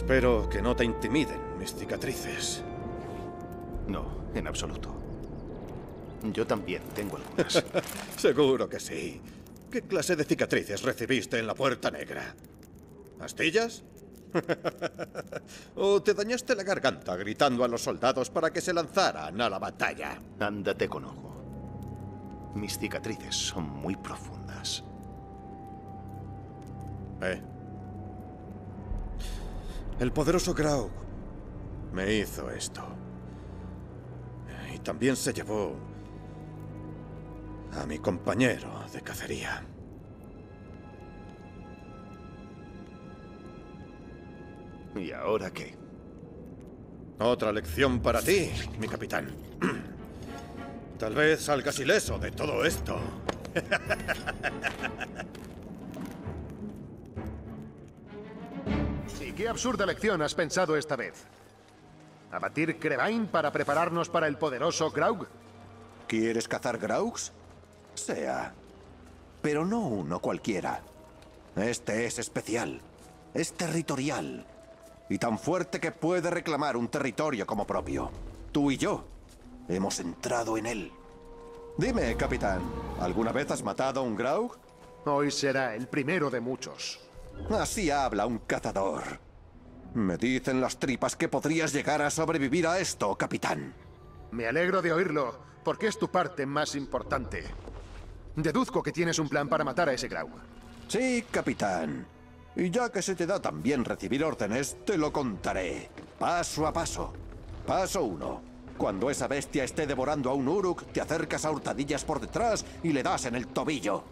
Espero que no te intimiden mis cicatrices. No, en absoluto. Yo también tengo algunas. Seguro que sí. ¿Qué clase de cicatrices recibiste en la Puerta Negra? ¿Astillas? ¿O te dañaste la garganta gritando a los soldados para que se lanzaran a la batalla? Ándate con ojo. Mis cicatrices son muy profundas. ¿Eh? El poderoso Grau me hizo esto. Y también se llevó a mi compañero de cacería. ¿Y ahora qué? Otra lección para ti, mi capitán. Tal vez salgas ileso de todo esto. qué absurda lección has pensado esta vez? ¿Abatir Crevain para prepararnos para el poderoso Graug? ¿Quieres cazar Graugs? Sea. Pero no uno cualquiera. Este es especial. Es territorial. Y tan fuerte que puede reclamar un territorio como propio. Tú y yo hemos entrado en él. Dime, capitán, ¿alguna vez has matado a un Graug? Hoy será el primero de muchos. Así habla un cazador. Me dicen las tripas que podrías llegar a sobrevivir a esto, capitán. Me alegro de oírlo, porque es tu parte más importante. Deduzco que tienes un plan para matar a ese Graug. Sí, capitán. Y ya que se te da tan bien recibir órdenes, te lo contaré. Paso a paso. Paso uno. Cuando esa bestia esté devorando a un Uruk, te acercas a hurtadillas por detrás y le das en el tobillo.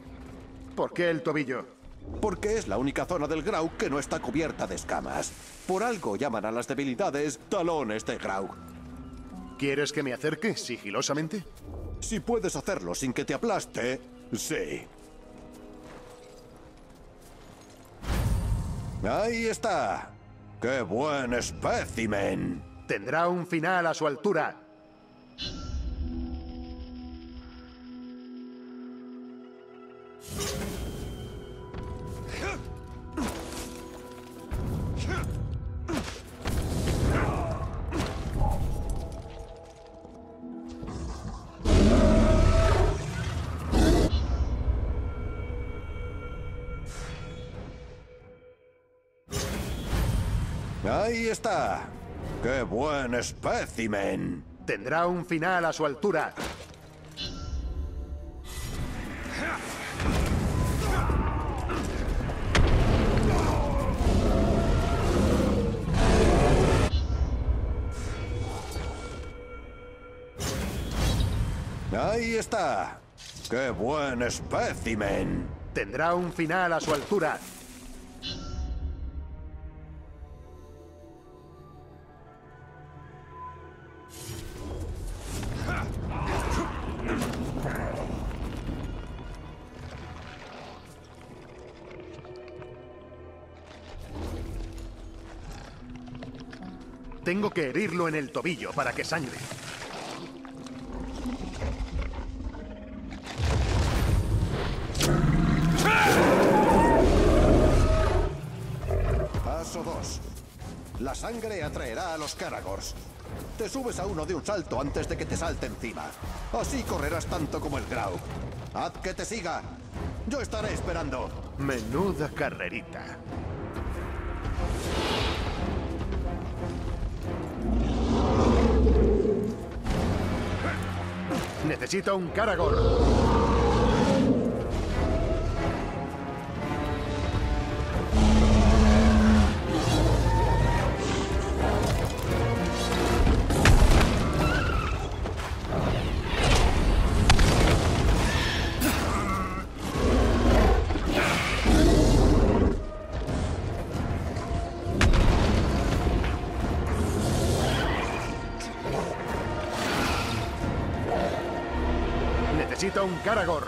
¿Por qué el tobillo? Porque es la única zona del Graug que no está cubierta de escamas. Por algo llaman a las debilidades talones de Graug. ¿Quieres que me acerque sigilosamente? Si puedes hacerlo sin que te aplaste, sí. Ahí está. ¡Qué buen espécimen! Tendrá un final a su altura. Está. ¡Qué buen espécimen! Tendrá un final a su altura. Ahí está. ¡Qué buen espécimen! Tendrá un final a su altura. Tengo que herirlo en el tobillo para que sangre. Paso 2. La sangre atraerá a los Karagors. Te subes a uno de un salto antes de que te salte encima. Así correrás tanto como el Grau. Haz que te siga. Yo estaré esperando. Menuda carrerita. Necesito un Caragor. Caragor.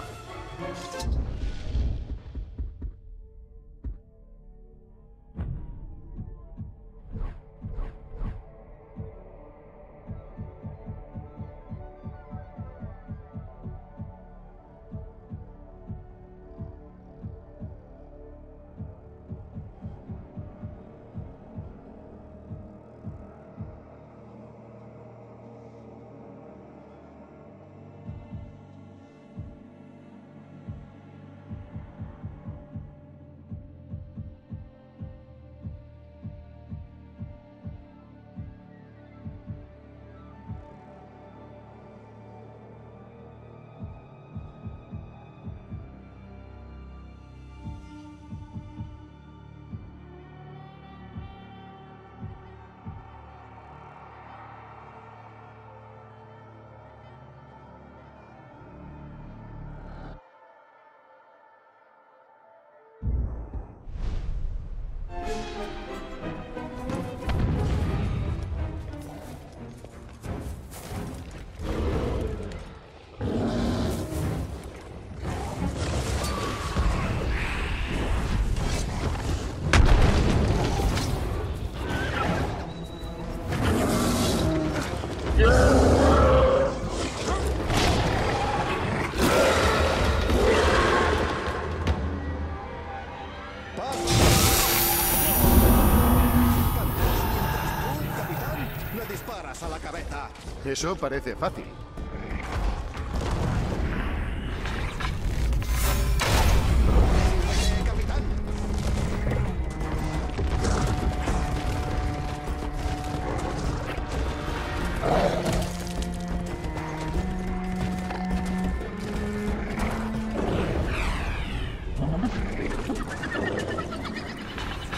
Eso parece fácil. Eh.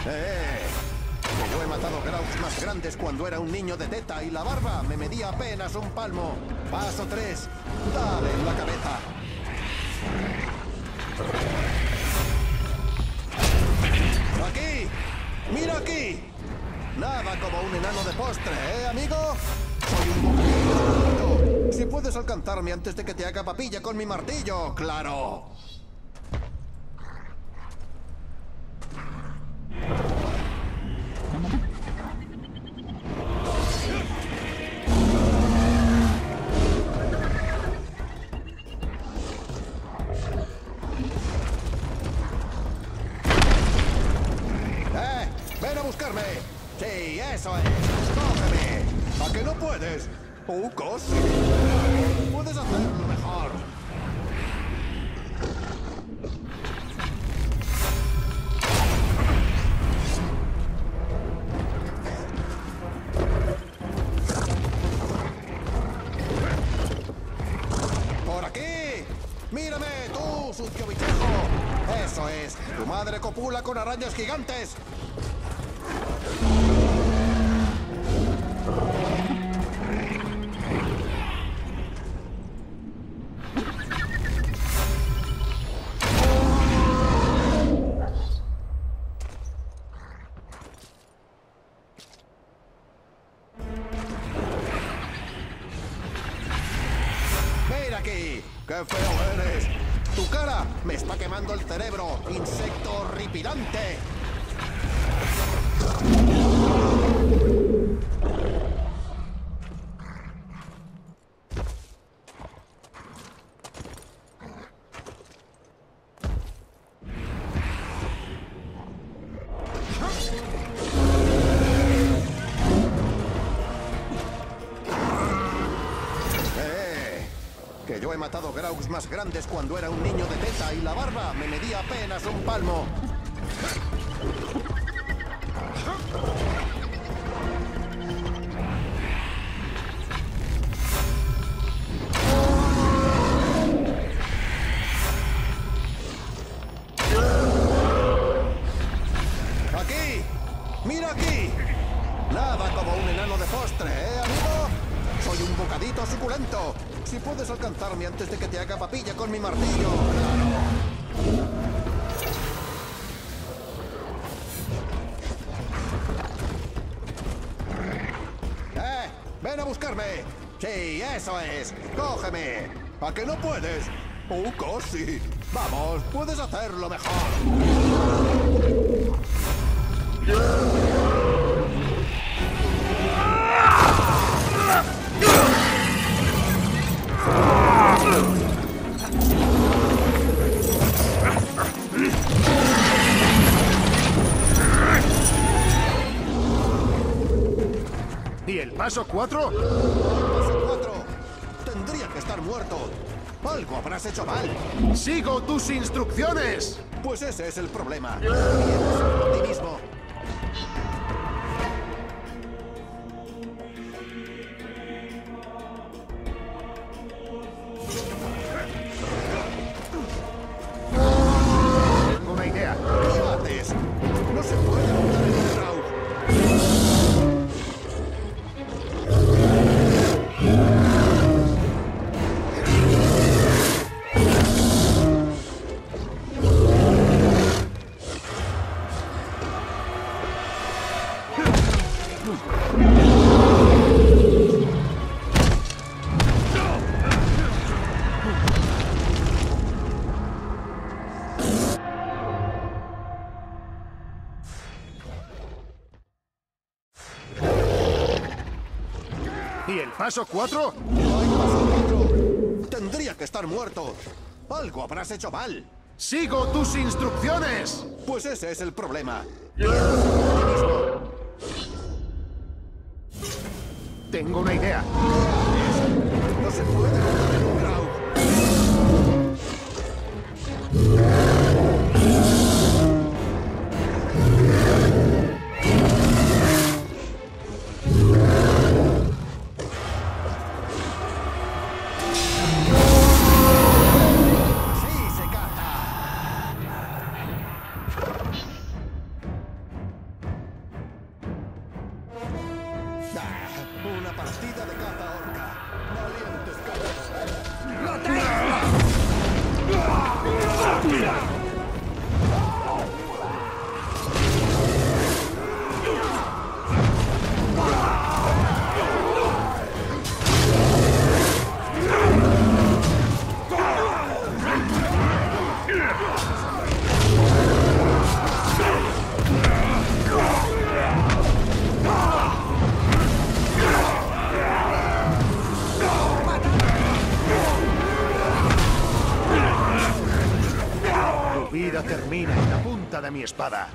¡Eh! Yo he matado Grauks más grandes cuando era un niño de teta y la un palmo. Paso 3. Dale en la cabeza. ¡Aquí! ¡Mira aquí! Nada como un enano de postre, ¿eh, amigo? Soy un. Si puedes alcanzarme antes de que te haga papilla con mi martillo, claro. Puedes? ¡Ucos! Puedes hacerlo mejor. ¡Por aquí! ¡Mírame, tú, sucio bichejo! ¡Eso es! ¡Tu madre copula con arañas gigantes! Grandes cuando era un niño de teta y la barba me medía apenas un palmo. Mi martillo. ¡Eh! ¡Ven a buscarme! Sí, eso es. ¡Cógeme! ¿A que no puedes? ¡Oh, casi! Vamos, puedes hacerlo mejor. Paso 4? Paso cuatro. Tendría que estar muerto. Algo habrás hecho mal. ¡Sigo tus instrucciones! Pues ese es el problema. Ti mismo. Paso 4? No hay paso cuatro. Tendría que estar muerto. Algo habrás hecho mal. ¡Sigo tus instrucciones! Pues ese es el problema. Tengo una idea. No se puede vida termina en la punta de mi espada.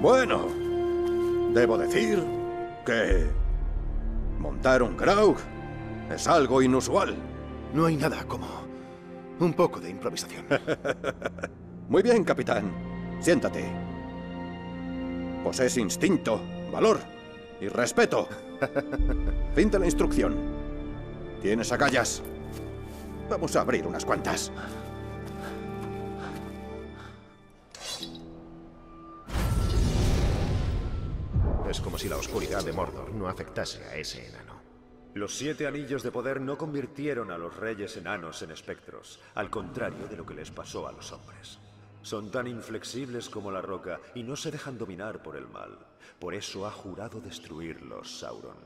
Bueno, debo decir que montar un Graug es algo inusual. No hay nada como un poco de improvisación. Muy bien, capitán. Siéntate. Posees instinto, valor y respeto. Fin de la instrucción. Tienes agallas. Vamos a abrir unas cuantas. Es como si la oscuridad de Mordor no afectase a ese enano. Los siete anillos de poder no convirtieron a los reyes enanos en espectros, al contrario de lo que les pasó a los hombres. Son tan inflexibles como la roca y no se dejan dominar por el mal. Por eso ha jurado destruirlos, Sauron.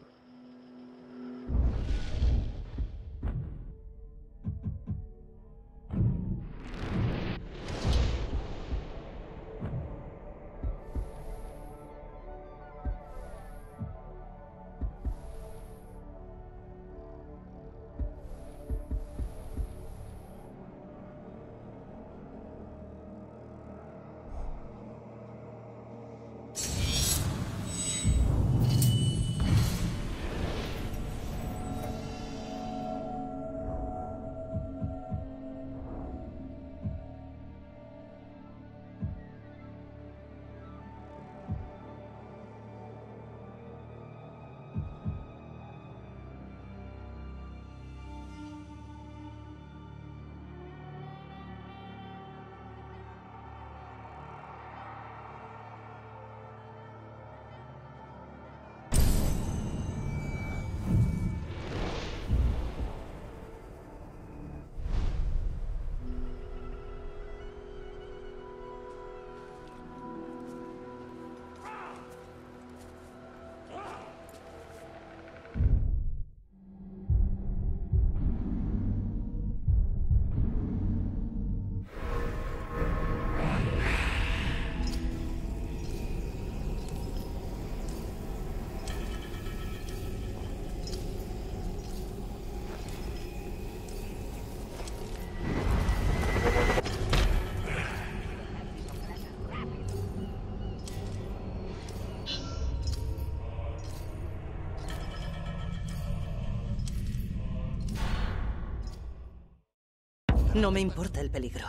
No me importa el peligro.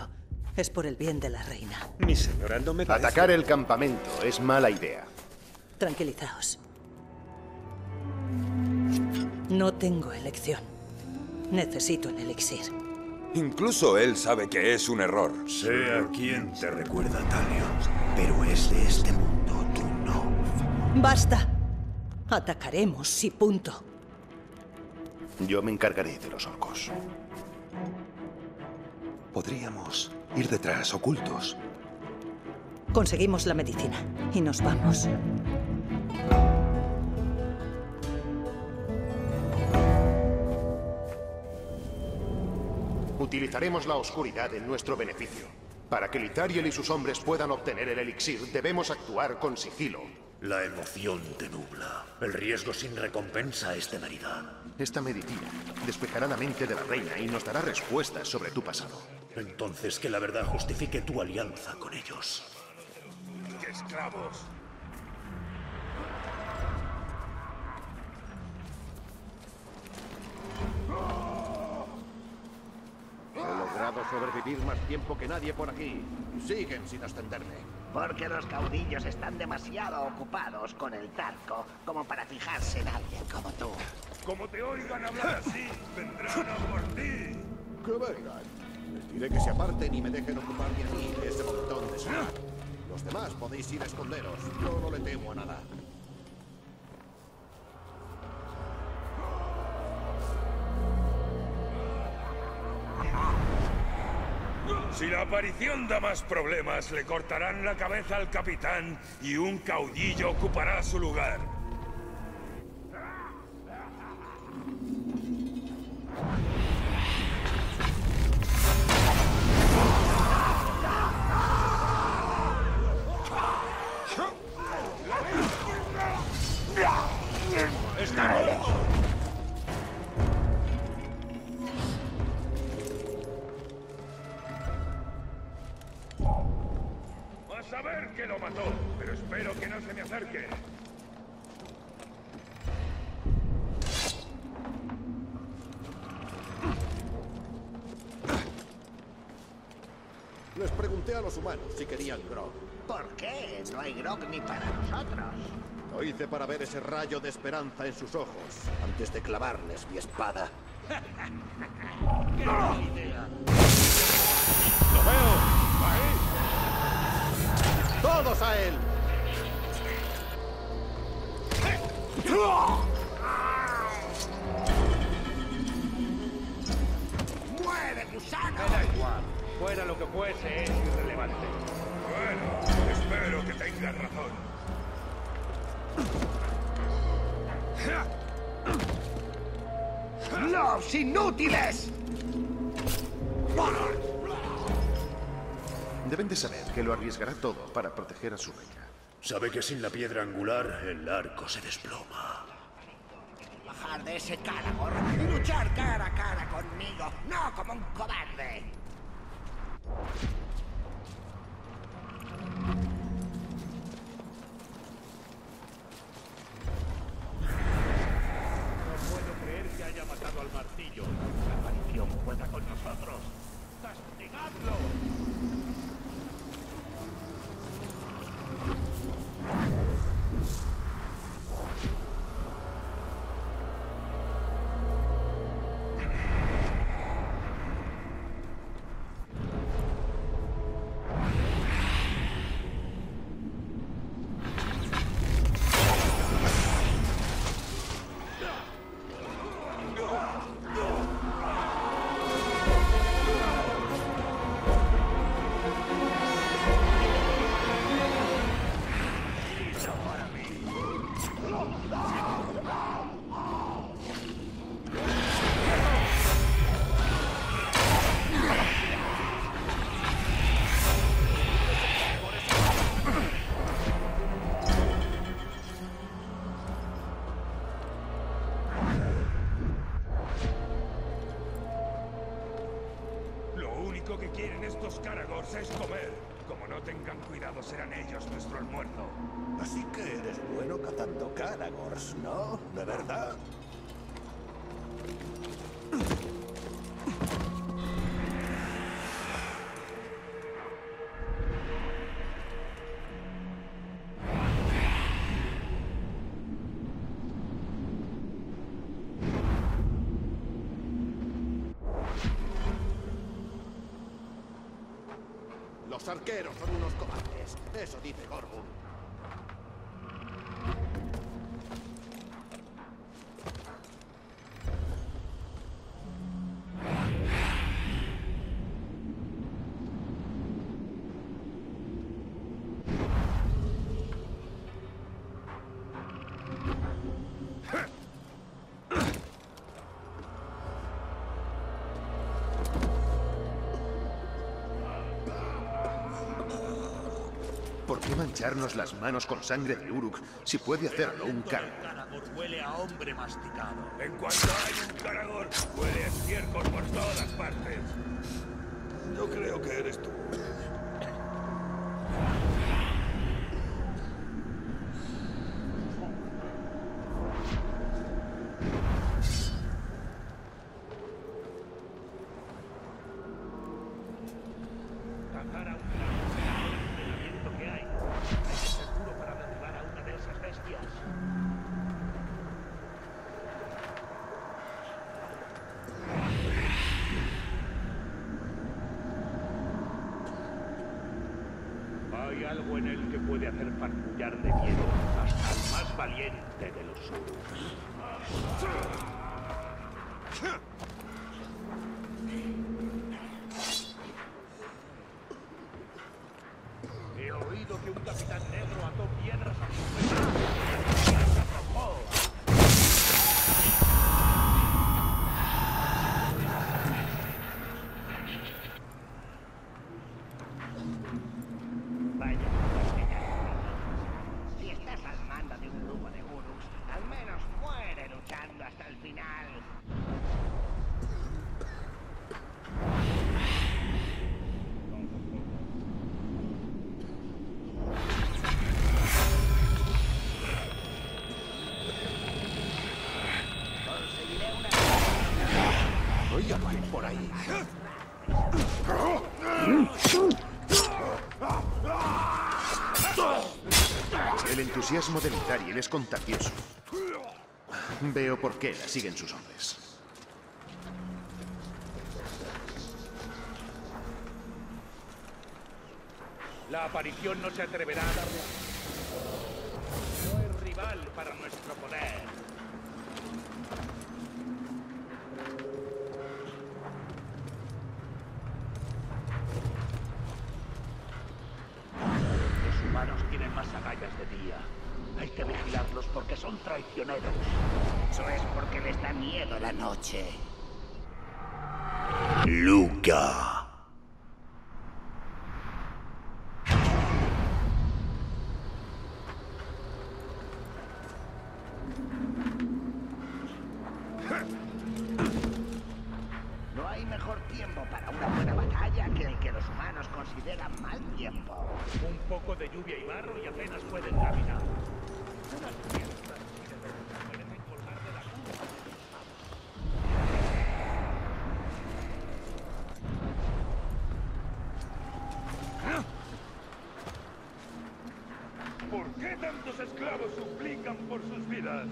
Es por el bien de la reina. Mi señora, no me parece... Atacar el campamento es mala idea. Tranquilizaos. No tengo elección. Necesito el elixir. Incluso él sabe que es un error. Sé a quién te recuerda, Talio, pero es de este mundo, tú no. ¡Basta! Atacaremos y punto. Yo me encargaré de los orcos. Podríamos ir detrás, ocultos. Conseguimos la medicina y nos vamos. Utilizaremos la oscuridad en nuestro beneficio. Para que Lithariel y sus hombres puedan obtener el elixir, debemos actuar con sigilo. La emoción te nubla. El riesgo sin recompensa es temeridad. Esta medicina despejará la mente de la reina y nos dará respuestas sobre tu pasado. Entonces que la verdad justifique tu alianza con ellos. ¡Qué esclavos! He logrado sobrevivir más tiempo que nadie por aquí. Siguen sin ascenderme. Porque los caudillos están demasiado ocupados con el tarco como para fijarse en alguien como tú. Como te oigan hablar así, vendrán a por ti. Que vengan. Les diré que se aparten y me dejen ocupar de aquí ese montón de sal. Los demás podéis ir a esconderos. Yo no le temo a nada. Si la aparición da más problemas, le cortarán la cabeza al capitán y un caudillo ocupará su lugar. Saber que lo mató, pero espero que no se me acerque. Les pregunté a los humanos si querían grog. ¿Por qué? No hay grog ni para nosotros. Lo hice para ver ese rayo de esperanza en sus ojos, antes de clavarles mi espada. ¡Qué buena idea! ¡Lo veo! ¡Todos a él! ¡Muere, gusano! Me da igual. Fuera lo que fuese, es irrelevante. Bueno, espero que tengas razón. ¡Los inútiles! Deben de saber que lo arriesgará todo para proteger a su reina. Sabe que sin la piedra angular el arco se desploma. Bajar de ese Caragor y luchar cara a cara conmigo, no como un cobarde. No puedo creer que haya matado al martillo. La aparición juega con nosotros. ¡Castigadlo! serán ellos nuestro almuerzo. Así que eres bueno cazando caragors, ¿no? ¿De verdad? Los arqueros eso dice Gorgun. Mancharnos las manos con sangre de Uruk si puede hacerlo un cargo? Caragor huele a hombre masticado. En cuanto hay un caragor, huele a estiércol por todas partes. Yo creo que eres tú. Cazar a un dragón será el entrenamiento que hay. Hay que ser duro para derribar a una de esas bestias. Hay algo en él que puede hacer farfullar de miedo hasta al más valiente de los Uruk. He oído que un capitán negro ató piedras a su vela y las arrojó. Vaya, si estás al mando de un grupo de Uruks, al menos muere luchando hasta el final. Conseguiré una... Oiga, alguien por ahí. El entusiasmo de Mithariel es contagioso. Veo por qué la siguen sus hombres. La aparición no se atreverá a darle. No es rival para nuestro poder. Los humanos tienen más agallas de día. Hay que vigilarlos porque son traicioneros. Eso es porque les da miedo la noche. Luca. No hay mejor tiempo para una buena batalla que el que los humanos consideran mal tiempo. Un poco de lluvia y barro y apenas pueden caminar. Unas piedras y de repente parecen colgar de la curva. ¿Por qué tantos esclavos suplican por sus vidas?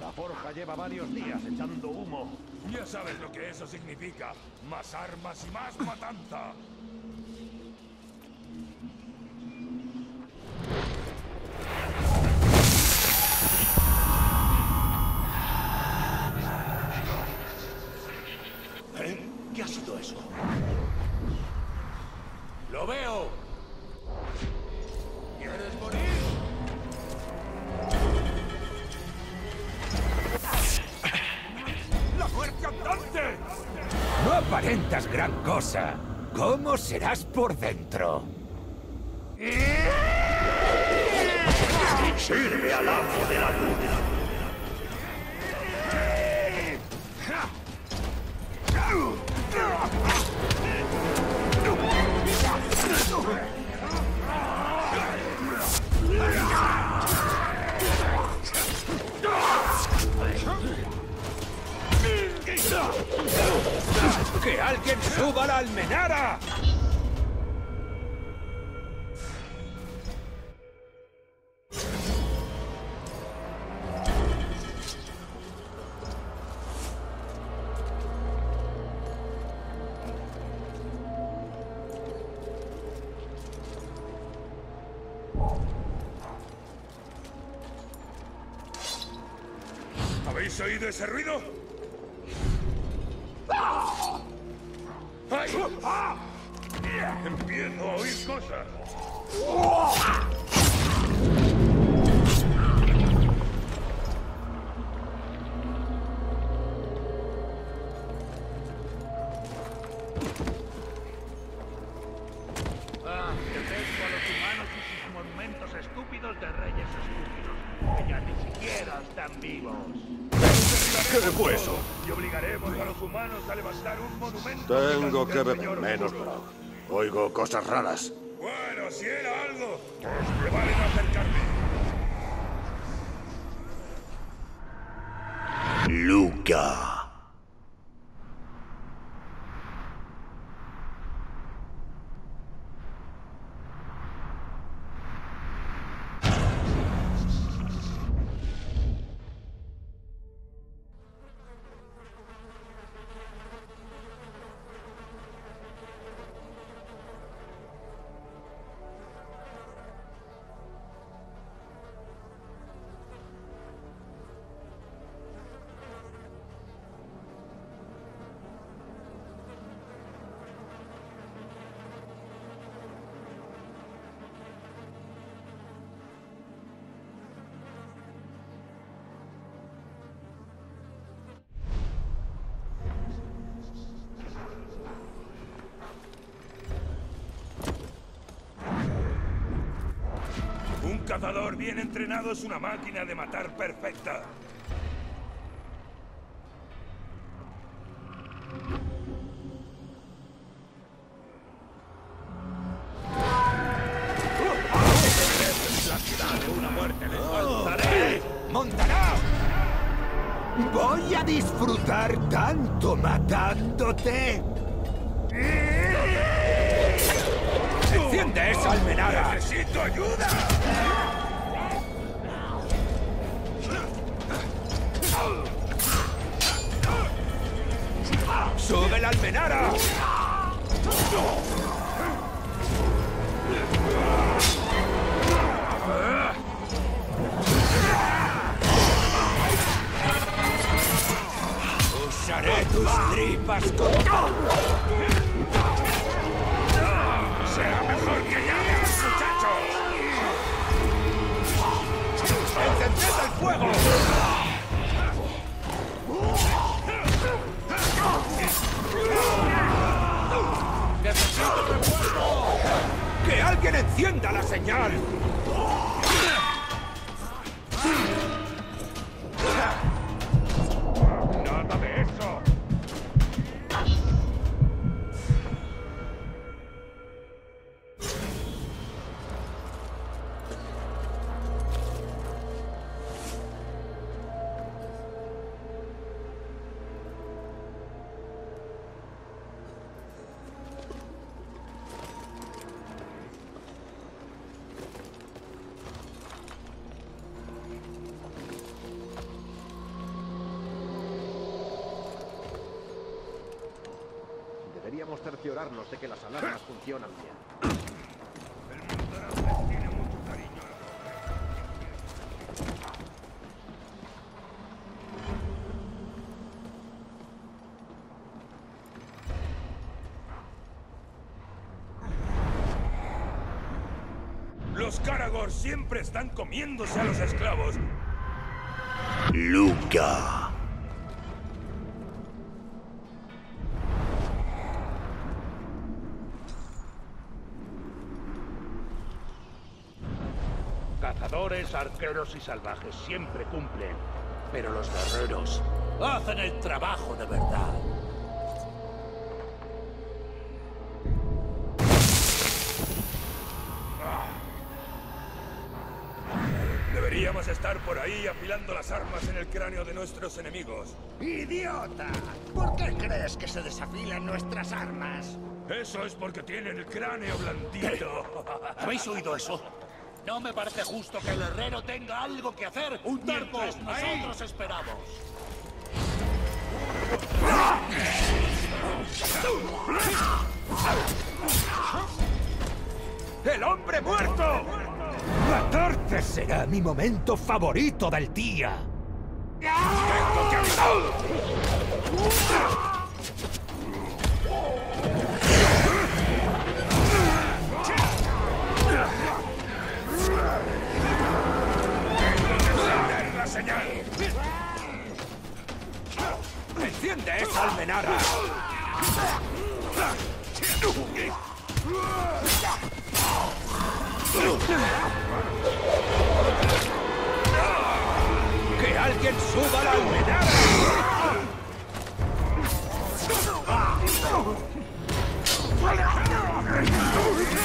La forja lleva varios días echando humo. Ya sabes lo que eso significa. Más armas y más matanza. ¿Cómo serás por dentro? Empiezo a oír cosas. Ah, detesto a los humanos y sus monumentos estúpidos de reyes estúpidos, que ya ni siquiera están vivos. ¿Qué fue eso? Y obligaremos a los humanos a levantar un monumento. Tengo que beber menos. Oigo cosas raras. Bueno, si era algo, me vale no acercarme. Luca. Bien entrenado es una máquina de matar perfecta. La ciudad de una muerte les faltaré. ¡Montará! Voy a disfrutar tanto matándote. ¡Enciende esa almenara! ¡Necesito ayuda! Almenara! Usaré tus tripas con... ¡Será mejor que llames, muchachos! ¡Encended el fuego! ¡Que alguien encienda la señal! Deberíamos cerciorarnos de que las alarmas funcionan bien. Los Karagor siempre están comiéndose a los esclavos. Luca. Cazadores, arqueros y salvajes siempre cumplen. Pero los guerreros hacen el trabajo de verdad. Deberíamos estar por ahí afilando las armas en el cráneo de nuestros enemigos. ¡Idiota! ¿Por qué crees que se desafilan nuestras armas? Eso es porque tienen el cráneo blandito. ¿Habéis oído eso? No me parece justo que el herrero tenga algo que hacer ¡Un! ¡Ahí! nosotros esperamos. ¡El hombre muerto! ¡Matarte será mi momento favorito del día! ¡Tengo ¡Encender ¡Enciende esa almenara! ¡Que alguien suba la almenara!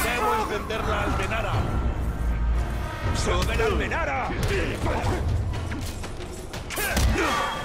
Debo encender la almenara. ¡Sube la almenara! Yeah!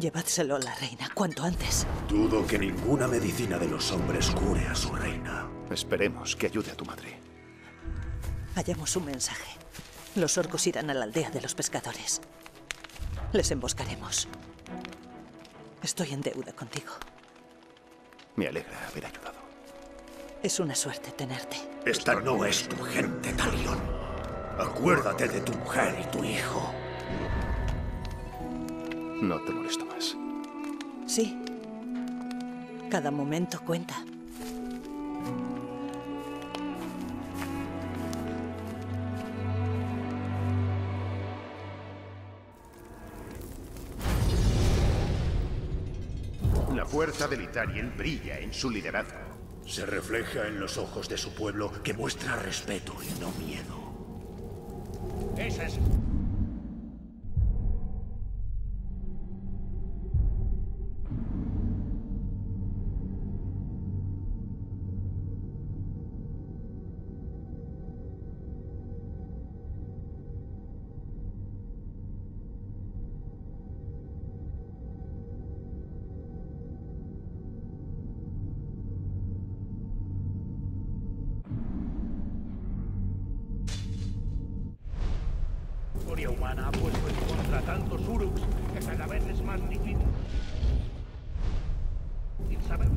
Llevádselo a la reina cuanto antes. Dudo que ninguna medicina de los hombres cure a su reina. Esperemos que ayude a tu madre. Hallamos un mensaje. Los orcos irán a la aldea de los pescadores. Les emboscaremos. Estoy en deuda contigo. Me alegra haber ayudado. Es una suerte tenerte. Esta no es tu gente, Talion. Acuérdate de tu mujer y tu hijo. No te molesto más. Sí. Cada momento cuenta. La fuerza del Itariel brilla en su liderazgo. Se refleja en los ojos de su pueblo que muestra respeto y no miedo. Esa es... Humana ha puesto en contra tantos Uruks que cada vez es más difícil. saber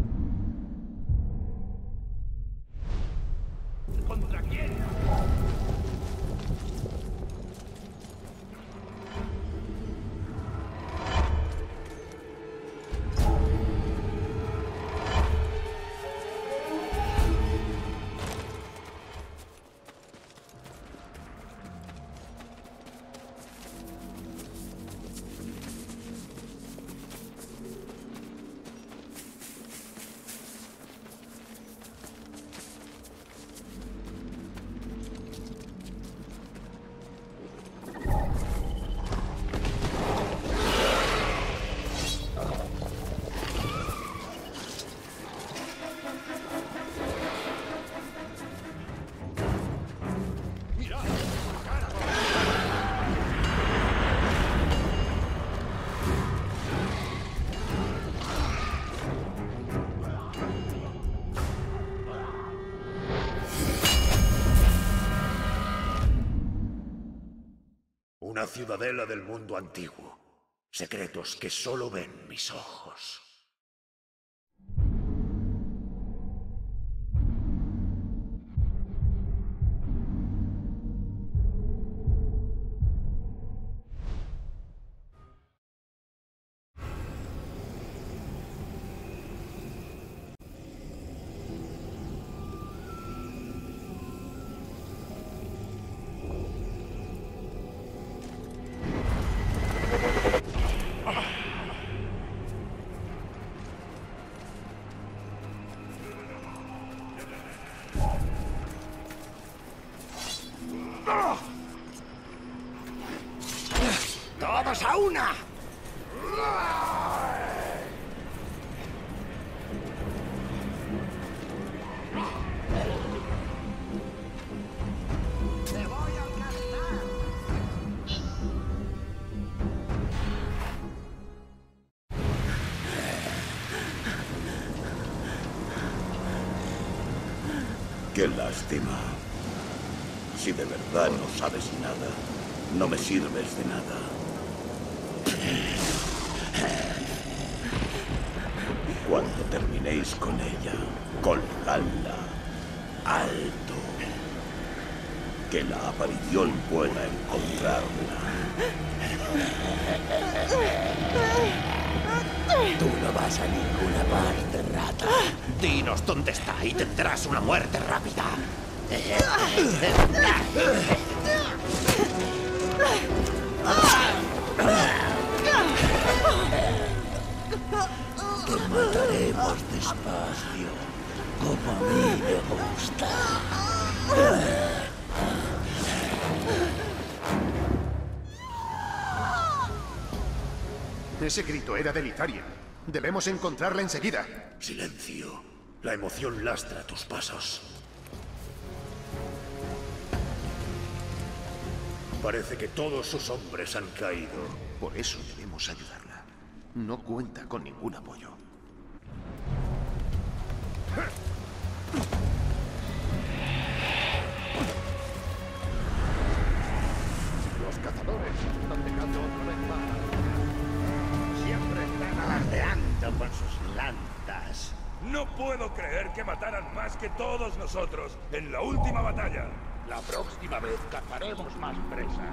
ciudadela del mundo antiguo. Secretos que solo ven mis ojos. ¡Todos a una! Qué lástima. Si de verdad no sabes nada, no me sirves de nada. Cuando terminéis con ella, colgadla alto. Que la aparición pueda encontrarla. Tú no vas a ninguna parte, rata. Dinos dónde está y tendrás una muerte rápida. Ese grito era de Lithariel. Debemos encontrarla enseguida. Silencio. La emoción lastra tus pasos. Parece que todos sus hombres han caído. Por eso debemos ayudarla. No cuenta con ningún apoyo. Los cazadores están dejando alardeando con sus lanzas. No puedo creer que mataran más que todos nosotros en la última batalla. La próxima vez cazaremos más presas.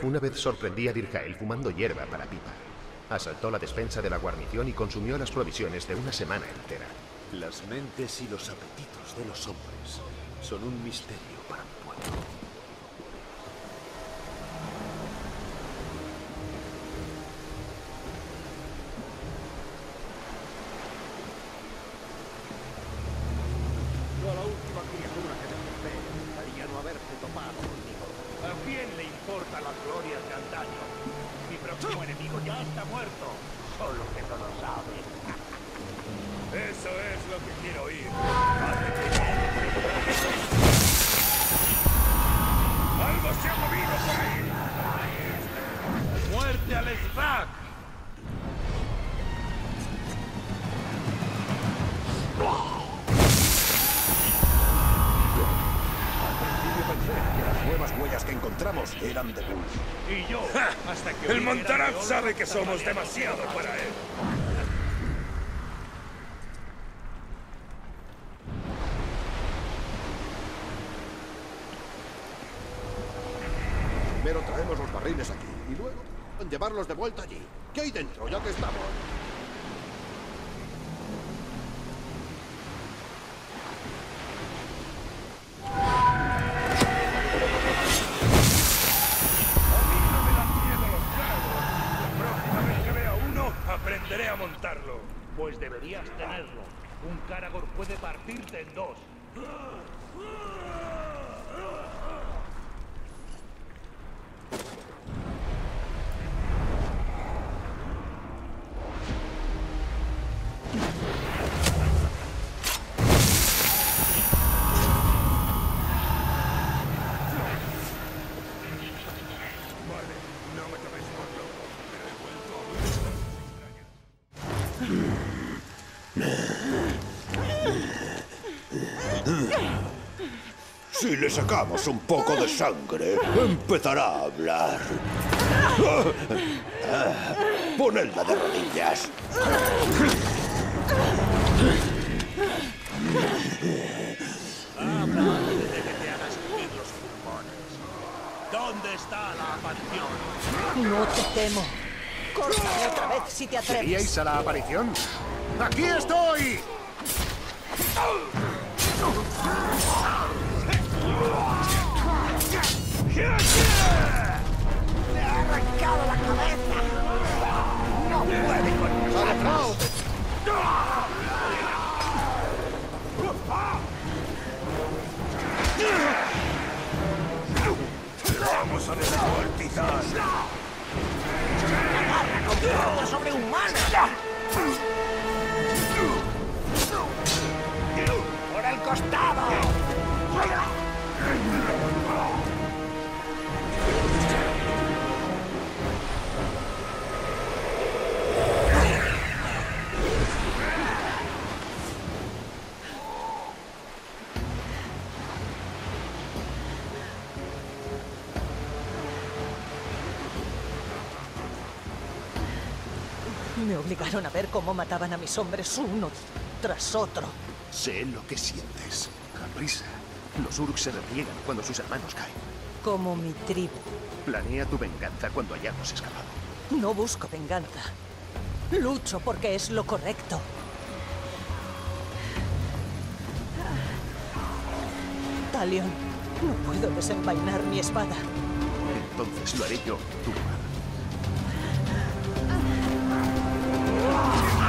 Una vez sorprendí a Dirjael fumando hierba para pipa. Asaltó la despensa de la guarnición y consumió las provisiones de una semana entera. Las mentes y los apetitos de los hombres son un misterio que encontramos eran de Bull. Y yo, hasta que El Montaraz sabe que somos demasiado para él. Primero traemos los barriles aquí y luego llevarlos de vuelta allí. ¿Qué hay dentro ya que estamos? Le sacamos un poco de sangre, empezará a hablar. Ponedla de rodillas. Habla antes de que te hagas subir los pulmones. ¿Dónde está la aparición? No te temo. Córtame otra vez si te atreves. ¿Queríais a la aparición? ¡Aquí estoy! ¡Me ha arrancado la cabeza! ¡No puede con nosotros! ¡Vamos a descuartizar! ¡Agarra con fuerza sobrehumana! ¡Por el costado! Obligaron a ver cómo mataban a mis hombres uno tras otro. Sé lo que sientes. Caprisa. Los Uruk se repliegan cuando sus hermanos caen. Como mi tribu. Planea tu venganza cuando hayamos escapado. No busco venganza. Lucho porque es lo correcto. Talion, no puedo desenvainar mi espada. Entonces lo haré yo, en tu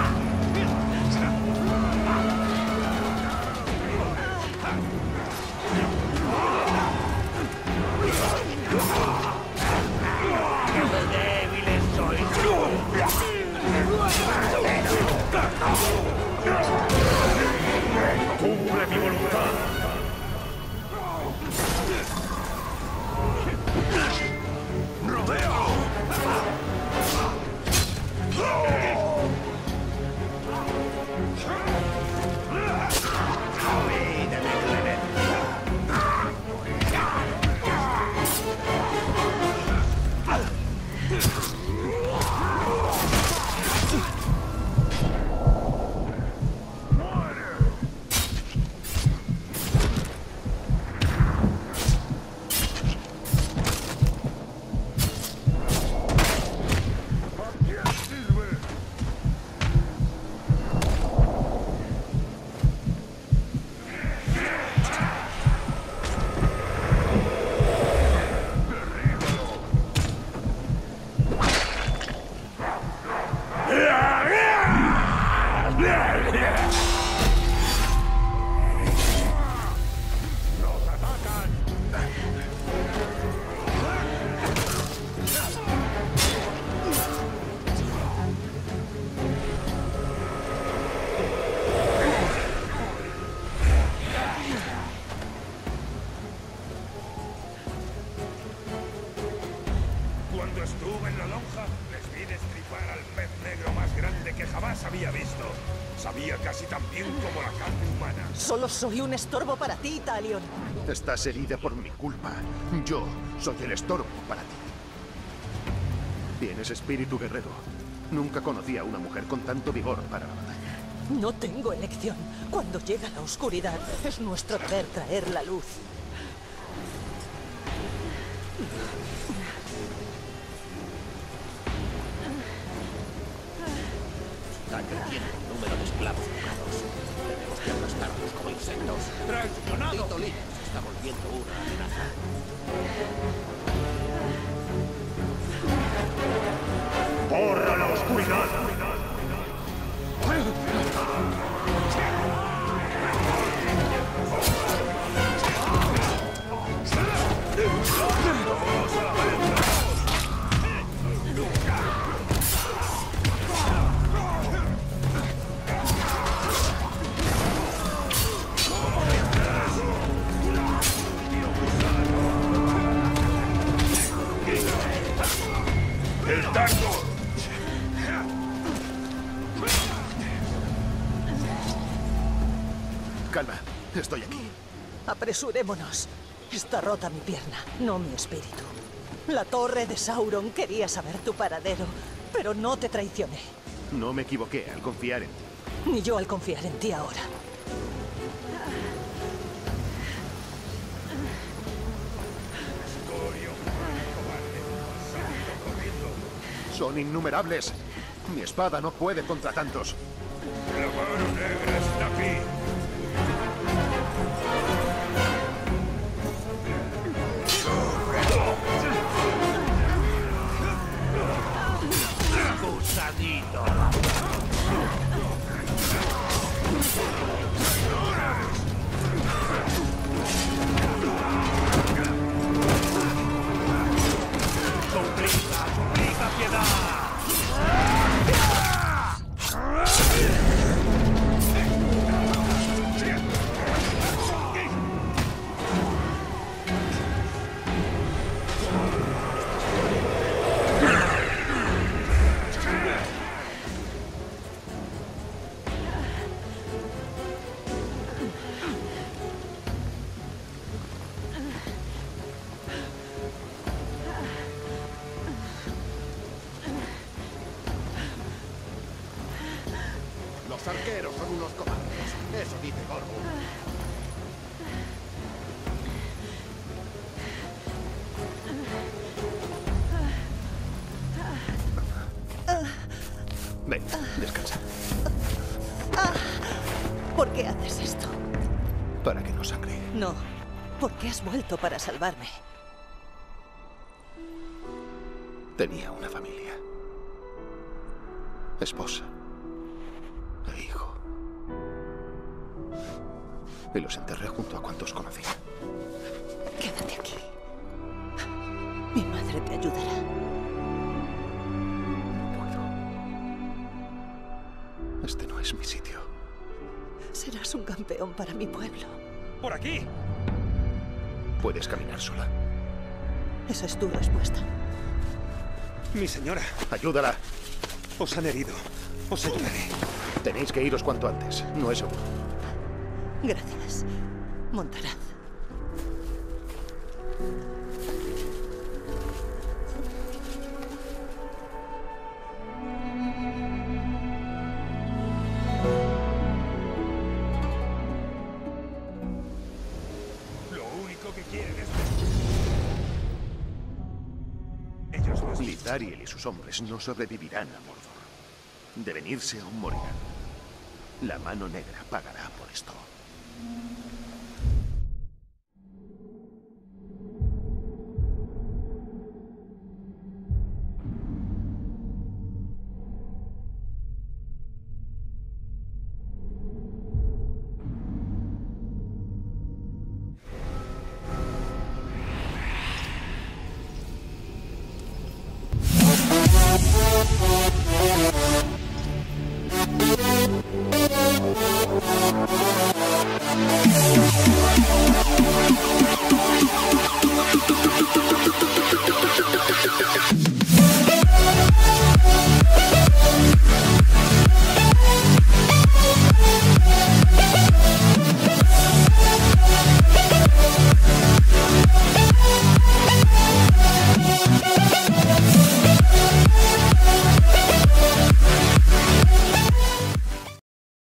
soy un estorbo para ti, Talion. Estás herida por mi culpa. Yo soy el estorbo para ti. Tienes espíritu guerrero. Nunca conocí a una mujer con tanto vigor para la batalla. No tengo elección. Cuando llega la oscuridad, es nuestro deber traer la luz. ¡Traicionado! Tito se está volviendo una amenaza. ¡Borra la oscuridad! Apresurémonos. Está rota mi pierna, no mi espíritu. La torre de Sauron quería saber tu paradero, pero no te traicioné. No me equivoqué al confiar en ti. Ni yo al confiar en ti ahora. Son innumerables. Mi espada no puede contra tantos. La mano negra está aquí. Has vuelto para salvarme. Tenía una familia. Esposa. E hijo. Y los enterré junto a cuantos conocí. Quédate aquí. Mi madre te ayudará. Este no es mi sitio. Serás un campeón para mi pueblo. ¡Por aquí! Puedes caminar sola. Esa es tu respuesta. Mi señora. Ayúdala. Os han herido. Os ayudaré. Tenéis que iros cuanto antes. No es seguro. Gracias. Montaraz. Sus hombres no sobrevivirán a Mordor. Deben irse o morirán. La mano negra pagará por esto.